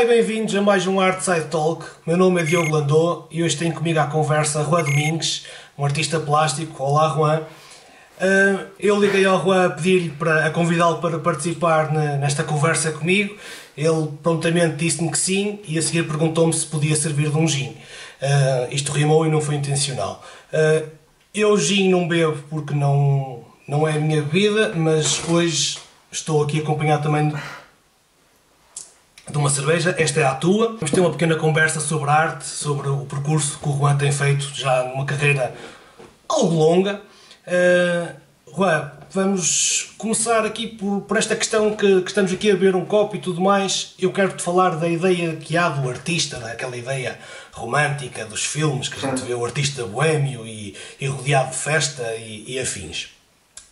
E bem-vindos a mais um Artside Talk. Meu nome é Diogo Landô e hoje tenho comigo à conversa Juan Domingues, um artista plástico. Olá, Juan. Uh, eu liguei ao Juan a pedir-lhe para convidá-lo para participar nesta conversa comigo. Ele prontamente disse-me que sim e a seguir perguntou-me se podia servir de um gin. Uh, isto rimou e não foi intencional. Uh, eu gin não bebo porque não, não é a minha bebida, mas hoje estou aqui acompanhado também de uma cerveja. Esta é a tua. Vamos ter uma pequena conversa sobre arte, sobre o percurso que o Juan tem feito já numa carreira algo longa. Uh, Juan, vamos começar aqui por, por esta questão que, que, estamos aqui a ver um copo e tudo mais. Eu quero-te falar da ideia que há do artista, daquela ideia romântica dos filmes que a gente vê o artista boêmio e, e rodeado de festa e, e afins.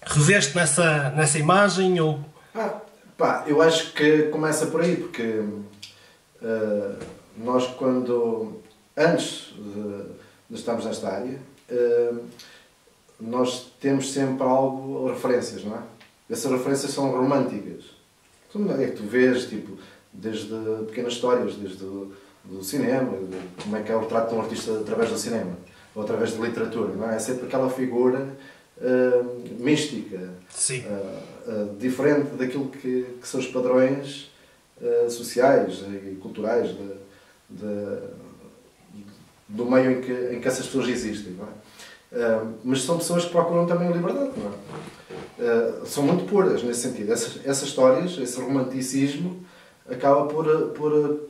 Reveste nessa, nessa imagem ou... Ah, pá, eu acho que começa por aí, porque uh, nós quando, antes de, de estarmos nesta área, uh, nós temos sempre algo, referências, não é? Essas referências são românticas. É que tu vês, tipo, desde pequenas histórias, desde o do cinema, como é que é o retrato de um artista através do cinema, ou através de literatura, não é? É sempre aquela figura uh, mística, uh, diferente daquilo que, que, são os padrões sociais e culturais de, de, do meio em que, em que essas pessoas existem, é? mas são pessoas que procuram também a liberdade, é? são muito puras nesse sentido. Essas, essas histórias, esse romanticismo, acaba por, por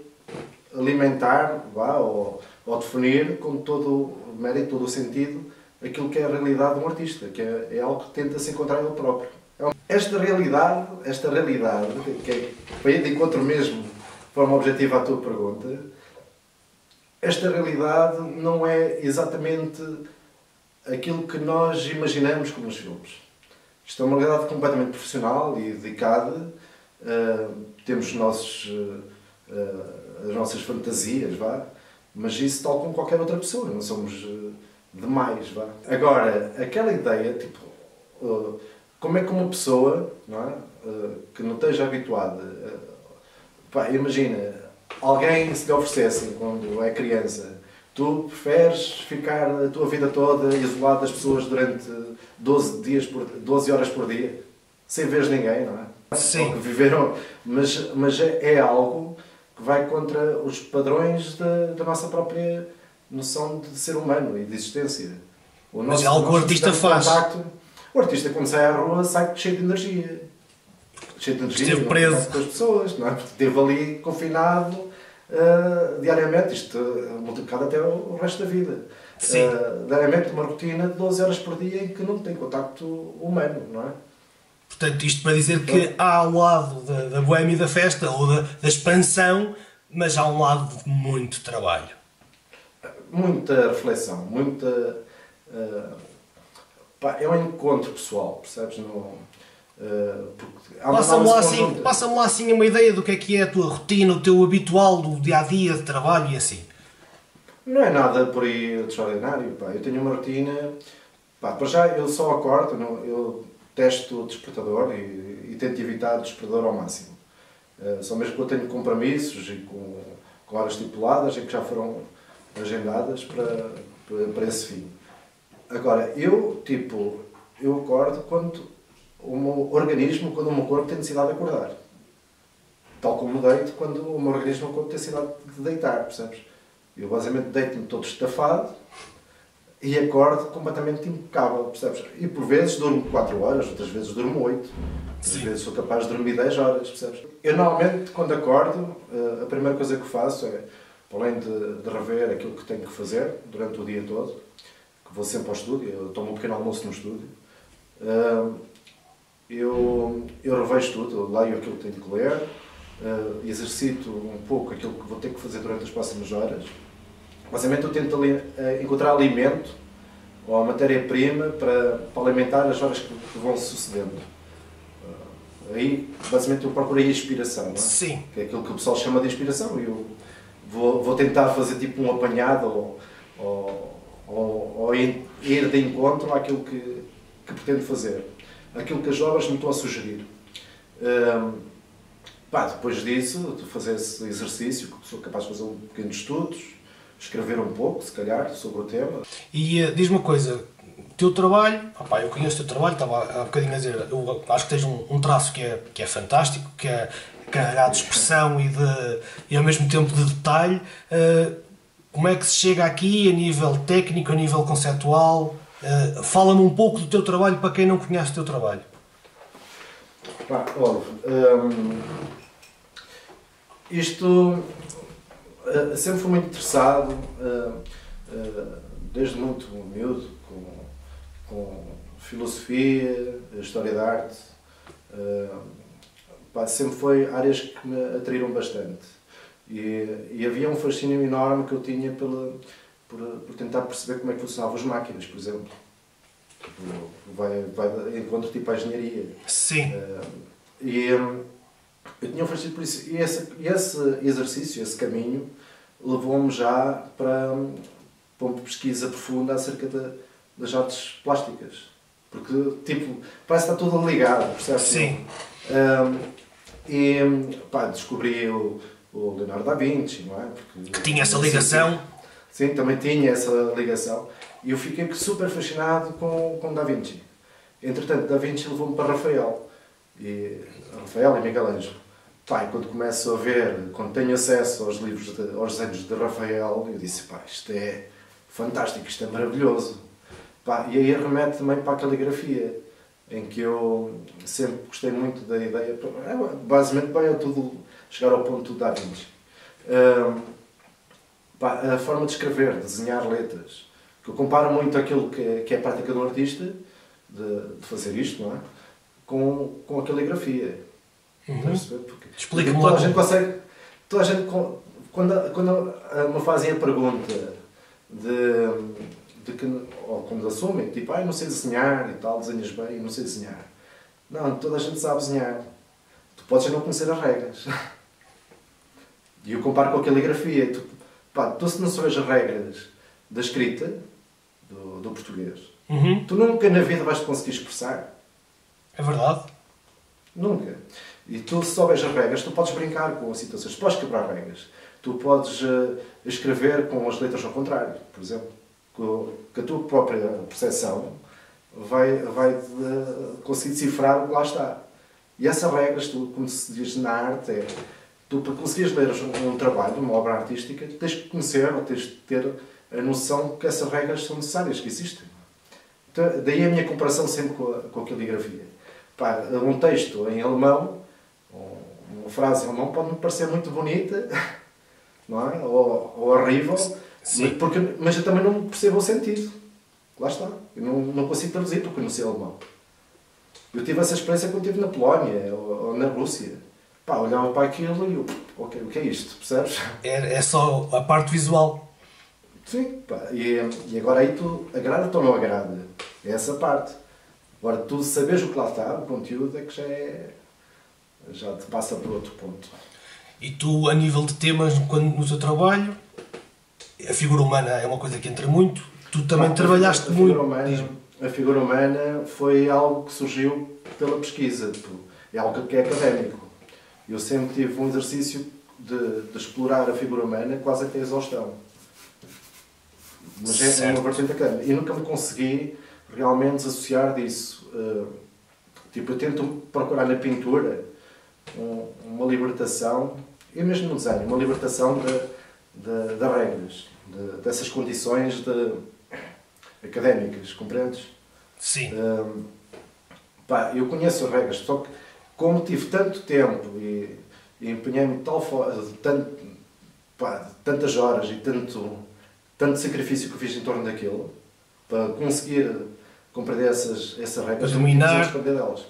alimentar vá, ou, ou definir com todo o mérito, todo o sentido, aquilo que é a realidade de um artista, que é, é algo que tenta se encontrar ele próprio. É esta realidade, esta realidade, que é, para ir de encontro mesmo, de forma objetiva à tua pergunta, esta realidade não é exatamente aquilo que nós imaginamos como nos filmes. Isto é uma realidade completamente profissional e dedicada. Uh, temos nossos, uh, uh, as nossas fantasias, vá, mas isso tal como qualquer outra pessoa, não somos demais, vá. Agora, aquela ideia, tipo, uh, como é que uma pessoa, não é, uh, que não esteja habituada, uh, pá, imagina, alguém se lhe oferecesse quando é criança, tu preferes ficar a tua vida toda isolado das pessoas durante 12, dias por, 12 horas por dia, sem ver ninguém, não é? Sim. Que viveram, mas, mas é, é algo que vai contra os padrões da, da nossa própria noção de ser humano e de existência. O nosso, Mas é algo que o artista faz. Contacto, o artista, quando sai à rua, sai cheio de energia. Cheio de energia. Esteve preso. Com as pessoas, não é? Porque esteve ali confinado uh, diariamente, isto uh, multiplicado até o, o, resto da vida. Sim. Uh, diariamente, uma rotina de 12 horas por dia em que não tem contacto humano, não é? Portanto, isto para dizer que há um lado da, da boêmia da festa ou da, da expansão, mas há um lado de muito trabalho muita reflexão, muita. Uh, pá, é um encontro pessoal, percebes? No, uh, Passa-me lá, assim, passa lá assim uma ideia do que é que é a tua rotina, o teu habitual do dia a dia de trabalho e assim. Não é nada por aí extraordinário. Pá. Eu tenho uma rotina. Pá, para já eu só acordo, não, eu testo o despertador e, e tento evitar o despertador ao máximo. Uh, só mesmo que eu tenho compromissos e com, com horas estipuladas e que já foram agendadas para, para, esse fim. Agora, eu, tipo, eu acordo quando o meu organismo, quando o meu corpo tem necessidade de acordar. Tal como deito quando o meu organismo, quando tem necessidade de deitar, percebes? Eu basicamente deito-me todo estafado e acordo completamente impecável, percebes? E por vezes durmo 4 horas, outras vezes durmo 8, outras vezes sou capaz de dormir 10 horas, percebes? Eu normalmente, quando acordo, eh, a primeira coisa que faço é além de, de, rever aquilo que tenho que fazer durante o dia todo, que vou sempre ao estúdio, eu tomo um pequeno almoço no estúdio, uh, eu, eu revejo tudo, eu leio aquilo que tenho que ler, uh, exercito um pouco aquilo que vou ter que fazer durante as próximas horas. Basicamente eu tento ali, uh, encontrar alimento ou matéria-prima para, para alimentar as horas que, que vão sucedendo. Uh, aí, basicamente, eu procuro a inspiração, não é? Sim. Que é aquilo que o pessoal chama de inspiração. E eu, vou, vou tentar fazer tipo um apanhado ou, ou, ou, ou ir de encontro àquilo que, que pretendo fazer, aquilo que as obras me estão a sugerir. Um, pá, depois disso, de fazer esse exercício, sou capaz de fazer um pequeno estudos, escrever um pouco, se calhar, sobre o tema. E uh, diz-me uma coisa, teu trabalho, opá, eu conheço o teu trabalho, estava há bocadinho a dizer, eu acho que tens um, um traço que é, que é fantástico, que é carregado de expressão e, de, e ao mesmo tempo de detalhe. Uh, como é que se chega aqui a nível técnico, a nível conceptual? Uh, Fala-me um pouco do teu trabalho para quem não conhece o teu trabalho. Pá, hum, isto uh, sempre fui muito interessado, uh, desde muito miúdo, com, com filosofia, história da arte. Pá, sempre foi áreas que me atraíram bastante. E, e, havia um fascínio enorme que eu tinha pela, por, por tentar perceber como é que funcionavam as máquinas, por exemplo. Tipo, vai, vai encontro tipo a engenharia. Sim. Uh, e um, eu tinha oferecido por isso. E esse, esse exercício, esse caminho, levou-me já para, para uma pesquisa profunda acerca de, das artes plásticas. Porque, tipo, parece que está tudo ligado, percebes? Sim. Um, e pá, descobri o, o Leonardo da Vinci, não é? Porque, que tinha essa ligação. Sim, também tinha essa ligação. E eu fiquei super fascinado com, com Da Vinci. Entretanto, Da Vinci levou-me para Rafael. E, Rafael e Miguel Ângelo. Pai, quando começo a ver, quando tenho acesso aos livros, de, aos desenhos de Rafael, eu disse, pá, isto é fantástico, isto é maravilhoso. Pá, e aí remete também para a caligrafia, em que eu sempre gostei muito da ideia, é, basicamente vai tudo chegar ao ponto do Da Vinci. Um, pá, a forma de escrever, desenhar letras, que eu comparo muito aquilo que é, que é a prática do artista, de, de, fazer isto, não é? Com, com a caligrafia. Uhum. Explica-me toda a gente consegue. Toda a gente, quando, quando me fazem a pergunta de, de que, ou quando assumem, tipo, ah, não sei desenhar e tal, desenhas bem, não sei desenhar. Não, toda a gente sabe desenhar. Tu podes não conhecer as regras. E eu comparo com a caligrafia. Tu, pá, tu se não sabes as regras da escrita do, do português, uhum. tu nunca na vida vais conseguir expressar. É verdade. Nunca. E tu, se souberes as regras, tu podes brincar com as situações, tu podes quebrar regras. Tu podes uh, escrever com as letras ao contrário, por exemplo. Que a tua própria percepção vai, vai uh, conseguir decifrar o que lá está. E essas regras, tu, como se diz na arte, é tu para conseguires ler um, trabalho, uma obra artística, tens que conhecer ou tens de ter a noção que essas regras são necessárias, que existem. Então, daí a minha comparação sempre com a, com a caligrafia. Pá, um texto em alemão, uma frase em alemão pode-me parecer muito bonita, não é? ou, ou horrível, Sim. Porque, mas eu também não percebo o sentido. Lá está. Eu não, não consigo traduzir porque não sei alemão. Eu tive essa experiência quando estive na Polónia ou, ou na Rússia pá, olhava para aquilo e eu, ok, o que é isto, percebes? É, é só a parte visual. Sim, pá, e, e agora aí tu agrada ou não agrada? É essa parte. Agora tu sabes o que lá está, o conteúdo é que já é. já te passa para outro ponto. E tu, a nível de temas, quando no teu trabalho, a figura humana é uma coisa que entra muito, tu também trabalhaste a muito. Humana, a figura humana foi algo que surgiu pela pesquisa, é algo que é académico. Eu sempre tive um exercício de, de explorar a figura humana quase até a exaustão. Mas é, é uma vertente académica. E nunca me consegui realmente desassociar disso. Uh, tipo, eu tento procurar na pintura um, uma libertação, e mesmo no desenho, uma libertação de, de, de regras, de, dessas condições de, académicas, compreendes? Sim. Uh, pá, eu conheço as regras, só que como tive tanto tempo e, e empenhei-me tal tanto, pá, tantas horas e tanto, tanto sacrifício que fiz em torno daquilo para conseguir compreender essas, essas regras, dominar delas.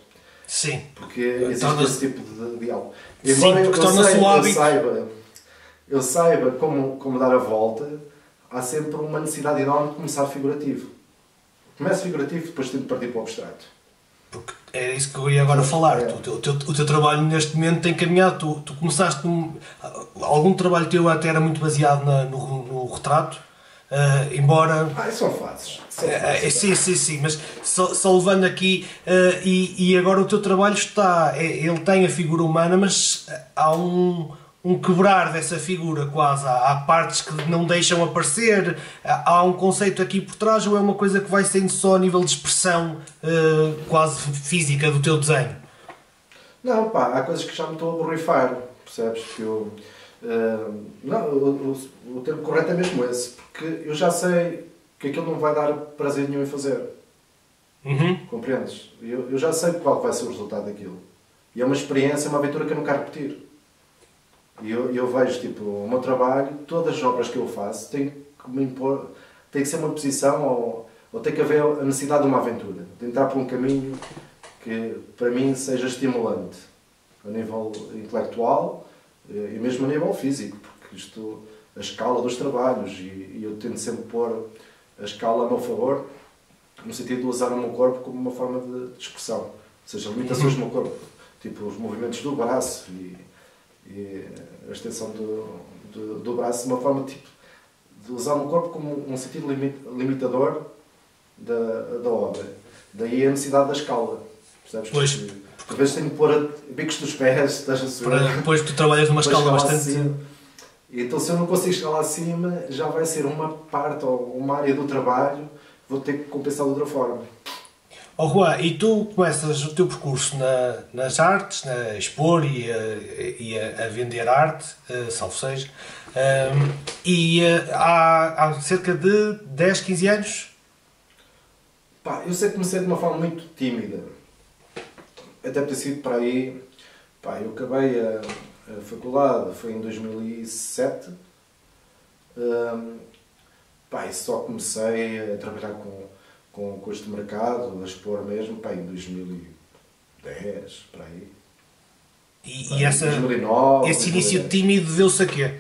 Sim. Porque existe esse tipo de diálogo. Sim, porque torna-se o Eu saiba, eu saiba como, como dar a volta, há sempre uma necessidade enorme de começar figurativo. Começa figurativo, depois tento partir para o abstrato. Porque é isso que eu ia agora falar. É. Tu, o, teu, o teu trabalho neste momento tem caminhado. Tu, tu começaste. Um, algum trabalho teu até era muito baseado na, no, no, retrato. Uh, embora. Ah, são fases. São uh, sim, sim, sim, mas só, só levando aqui. Uh, e, e agora o teu trabalho está. É, ele tem a figura humana, mas há um, um quebrar dessa figura quase. Há, há, partes que não deixam aparecer. Há, um conceito aqui por trás, ou é uma coisa que vai sendo só a nível de expressão quase física do teu desenho? Não, pá, há coisas que já me estão a borrifar, percebes? Que eu Uh, não, o, o, o, termo correto é mesmo esse, porque eu já sei que aquilo não vai dar prazer nenhum em fazer. Uhum. Compreendes? Eu, eu já sei qual vai ser o resultado daquilo. E é uma experiência, uma aventura que eu não quero repetir. E eu, eu vejo, tipo, o meu trabalho, todas as obras que eu faço, tem que me impor, tem que ser uma posição ou, ou tem que haver a necessidade de uma aventura, de entrar por um caminho que para mim seja estimulante a nível intelectual eh, e mesmo a nível físico, porque isto, a escala dos trabalhos, e, e eu tento sempre pôr a escala a meu favor, no sentido de usar o meu corpo como uma forma de, expressão, ou seja, limitações do meu corpo, tipo os movimentos do braço e, e a extensão do, do, do, braço, uma forma tipo, de usar o corpo como um sentido limitador da, da obra. Daí a necessidade da escala. Percebes? Pois. Porque, por vezes tenho que pôr bicos dos pés, estás a subir. Depois tu trabalhas numa escala bastante. Então, se eu não consigo chegar lá acima, já vai ser uma parte ou uma área do trabalho que vou ter que compensar de outra forma. Oh Juan, e tu começas o teu percurso na, nas artes, na expor e a, e a, a vender arte, uh, salvo seja, um, e uh, há, há cerca de 10, 15 anos? Pá, eu sei que comecei de uma forma muito tímida até ter sido para aí. Pá, eu acabei a, a faculdade, foi em 2007. Um, pá, e só comecei a trabalhar com, com, com este mercado, a expor mesmo, pá, em 2010, para aí. E, e essa, 2009, esse início tímido deu-se a quê?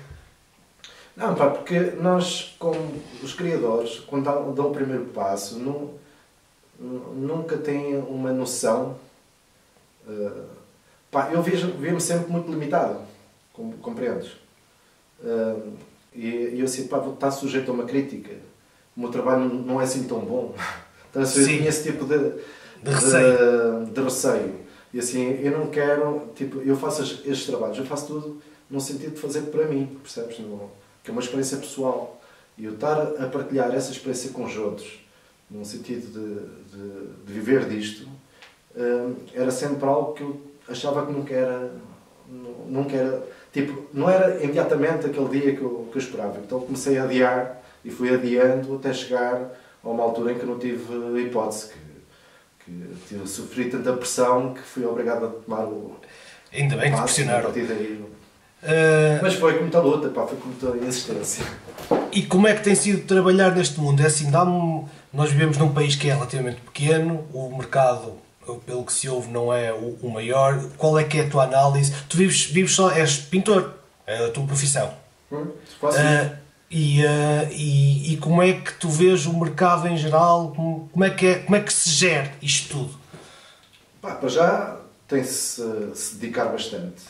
Não, pá, porque nós, como os criadores, quando dão o primeiro passo, não, nunca têm uma noção Uh, pá, eu vejo-me sempre muito limitado, compreendes? Uh, e, e eu sinto, pá, vou estar sujeito a uma crítica. O meu trabalho não é assim tão bom. Tinha esse tipo de, de, receio. De, de, receio. E assim, eu não quero, tipo, eu faço estes trabalhos, eu faço tudo no sentido de fazer para mim, percebes? No, que é uma experiência pessoal. E eu estar a partilhar essa experiência com os outros, num sentido de, de, de viver disto, era sempre algo que eu achava que nunca era, nunca era, tipo, não era imediatamente aquele dia que eu, que eu esperava. Então comecei a adiar e fui adiando até chegar a uma altura em que não tive hipótese, que, que eu sofri tanta pressão que fui obrigado a tomar o. Ainda bem que pressionaram. Uh... Mas foi com muita luta, pá, foi com muita insistência. E como é que tem sido trabalhar neste mundo? É assim, nós vivemos num país que é relativamente pequeno, o mercado pelo que se ouve, não é o, o, maior. Qual é que é a tua análise? Tu vives, vives só, és pintor, é a tua profissão. Hum, uh, e, uh, e, e, como é que tu vês o mercado em geral? Como, como, é, que é, como é que se gera isto tudo? Pá, para já tem-se se dedicar bastante.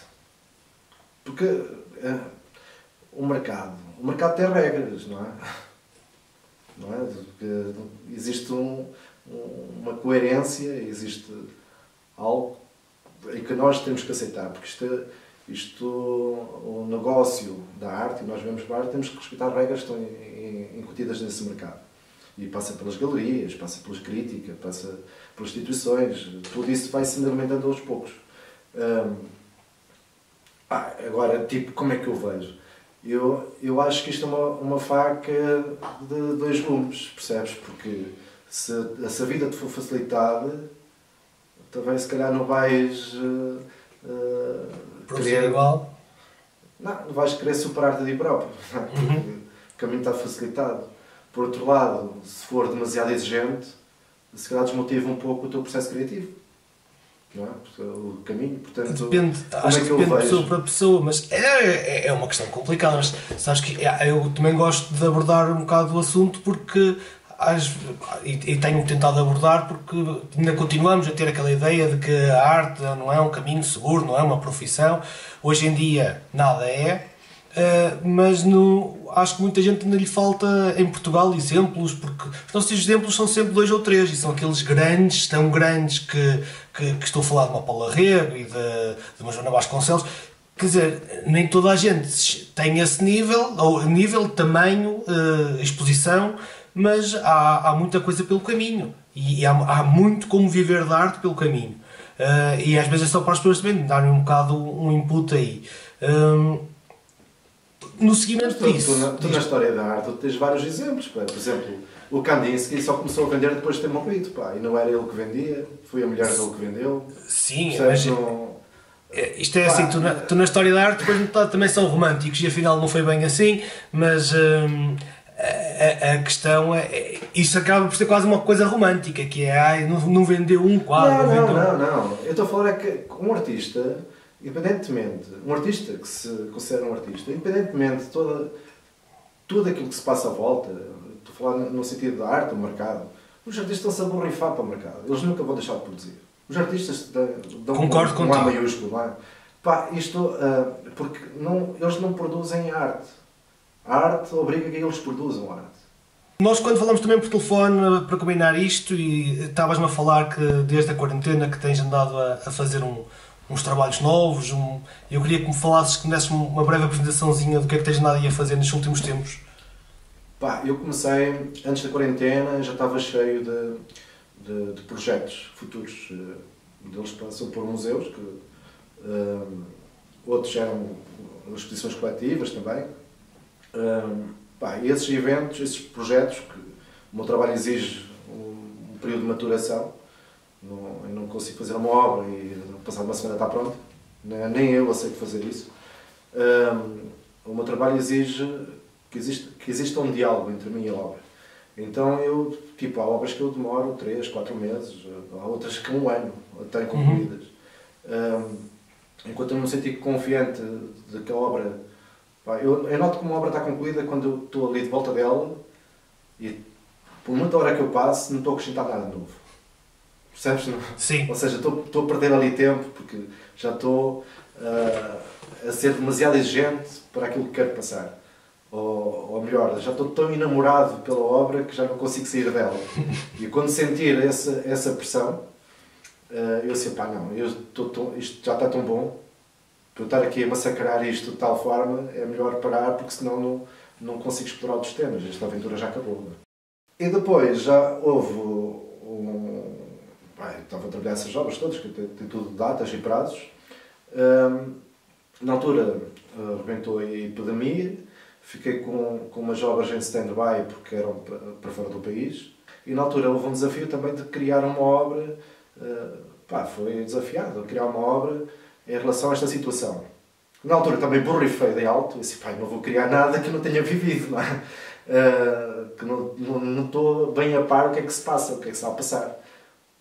Porque uh, o mercado, o mercado tem regras, não é? Não é? Porque existe um, uma coerência, existe algo em que nós temos que aceitar, porque isto, isto o negócio da arte, e nós vemos vários, temos que respeitar regras que estão incutidas nesse mercado. E passa pelas galerias, passa pelas críticas, passa pelas instituições, tudo isso vai se alimentando aos poucos. Ah, agora, tipo, como é que eu vejo? Eu, eu acho que isto é uma, uma faca de dois gumes, percebes? Porque se, se a vida te for facilitada, talvez se calhar não vais uh, uh, querer. igual? Não, vais querer superar-te a ti próprio. Uhum. O caminho está facilitado. Por outro lado, se for demasiado exigente, se calhar desmotiva um pouco o teu processo criativo. Não é? O caminho, portanto. Depende, acho é que, que depende de pessoa para pessoa, mas é, é, é uma questão complicada. Mas sabes que é, eu também gosto de abordar um bocado o assunto porque e, e, tenho tentado abordar porque ainda continuamos a ter aquela ideia de que a arte não é um caminho seguro, não é uma profissão. Hoje em dia nada é. Uh, mas no, acho que muita gente ainda lhe falta em Portugal exemplos, porque os nossos exemplos são sempre dois ou três, e são aqueles grandes, tão grandes que, que, que estou a falar de uma Paula Rego e de, de uma Joana Vasconcelos. Quer dizer, nem toda a gente tem esse nível, ou nível, tamanho, uh, exposição, mas há, há muita coisa pelo caminho. E há, há muito como viver de arte pelo caminho. Uh, e às vezes é só para as pessoas também darem um bocado um input aí. Um, no seguimento tu, disso. Tu, na, tu na, história da arte tens vários exemplos. Pá. Por exemplo, o Kandinsky só começou a vender depois de ter morrido. Pá. E não era ele que vendia, foi a mulher dele que vendeu. Sim, mas. Não... É, isto é pá. assim, tu na, tu na, história da arte depois também são românticos e afinal não foi bem assim, mas. A, a, questão é, é, isso acaba por ser quase uma coisa romântica, que é ai, não, não vendeu um quadro. Não, não, não, não. Eu estou a falar é que um artista, independentemente, um artista que se considera um artista, independentemente de toda, tudo aquilo que se passa à volta, estou a falar no sentido da arte, do mercado, os artistas estão-se a borrifar para o mercado. Eles nunca vão deixar de produzir. Os artistas dão Concordo um, um A maiúsculo, é? Pá, isto, uh, porque não, eles não produzem arte a arte obriga que eles produzam arte. Nós, quando falamos também por telefone para combinar isto, e estavas-me a falar que desde a quarentena que tens andado a, a fazer um, uns trabalhos novos, um, eu queria que me falasses, que me desses uma breve apresentaçãozinha do que é que tens andado a fazer nestes últimos tempos. Pá, eu comecei, antes da quarentena, já estava cheio de, de, de projetos futuros. Um deles passou por museus, que, um, outros eram exposições coletivas também, um, pá, esses eventos, esses projetos, que o meu trabalho exige um, um período de maturação, não, eu não consigo fazer uma obra e passar uma semana está pronto, nem eu aceito fazer isso. Um, o meu trabalho exige que exista, que exista um diálogo entre mim e a obra. Então eu, tipo, há obras que eu demoro 3, 4 meses, há outras que um ano até concluídas. Uhum. Um, enquanto eu não me senti confiante de que a obra eu, eu noto que uma obra está concluída quando eu estou ali de volta dela e por muita hora que eu passo não estou a acrescentar nada novo. Percebes? Não? Sim. Ou seja, estou, estou a perder ali tempo porque já estou uh, a ser demasiado exigente para aquilo que quero passar. Ou, ou melhor, já estou tão enamorado pela obra que já não consigo sair dela. E quando sentir essa, essa pressão, uh, eu sei, pá, não, eu estou, isto já está tão bom para estar aqui a massacrar isto de tal forma, é melhor parar porque senão não, não consigo explorar outros temas. Esta aventura já acabou. É? E depois já houve um. Bem, estava a trabalhar essas obras todas, que tem, tudo datas e prazos. Um, na altura arrebentou a epidemia, fiquei com, com umas obras em stand-by porque eram para fora do país. E na altura houve um desafio também de criar uma obra. Uh, pá, foi desafiado criar uma obra em relação a esta situação. Na altura também borrifei de alto, e disse, pai, não vou criar nada que não tenha vivido, não é? Uh, que não, não, não estou bem a par o que é que se passa, o que é que se está a passar.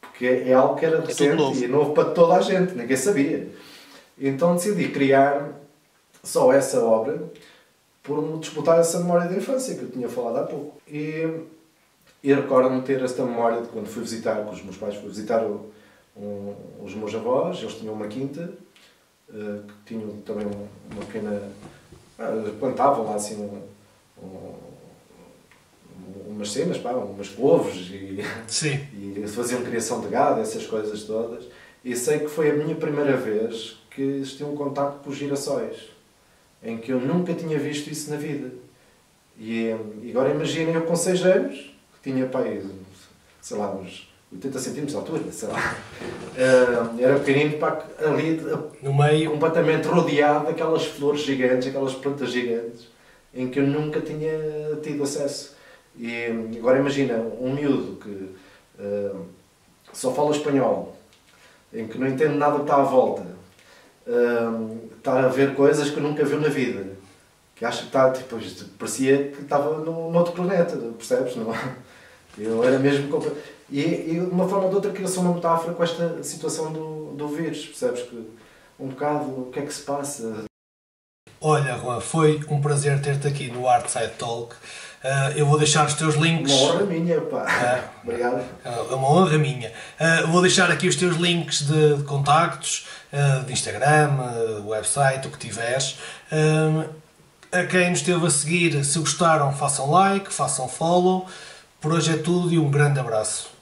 Porque é, é algo que era é recente novo. e novo para toda a gente, ninguém sabia. Então decidi criar só essa obra por disputar essa memória da infância que eu tinha falado há pouco. E, e recordo-me ter esta memória de quando fui visitar com os meus pais, fui visitar o, um, os meus avós, eles tinham uma quinta que tinham também uma pequena. Ah, plantavam lá assim um, um, umas cenas, pá, umas couves e, Sim. e faziam criação de gado, essas coisas todas. E sei que foi a minha primeira vez que existia um contacto com os girassóis, em que eu nunca tinha visto isso na vida. E, e agora imaginem eu com 6 anos, que tinha, pá, sei lá, uns 80 centímetros de altura, sei lá. Uh, era pequenino, pá, ali no meio. completamente rodeado daquelas flores gigantes, aquelas plantas gigantes, em que eu nunca tinha tido acesso. E agora imagina, um miúdo que uh, só fala espanhol, em que não entende nada que está à volta, uh, está a ver coisas que nunca viu na vida, que acha que está, tipo, parecia que estava num, num outro planeta, percebes? Não? Eu era mesmo e, e de uma forma ou de outra criou-se uma metáfora com esta situação do, do vírus, percebes? Que um bocado o que é que se passa. Olha, Juan, foi um prazer ter-te aqui no Artside Talk. Uh, eu vou deixar os teus links. Uma honra minha, pá. Uh, Obrigado. É uma honra minha. Uh, vou deixar aqui os teus links de, de contactos, de Instagram, website, o que tiveres. a quem nos esteve a seguir. Se gostaram, façam like, façam follow. Por hoje é tudo e um grande abraço.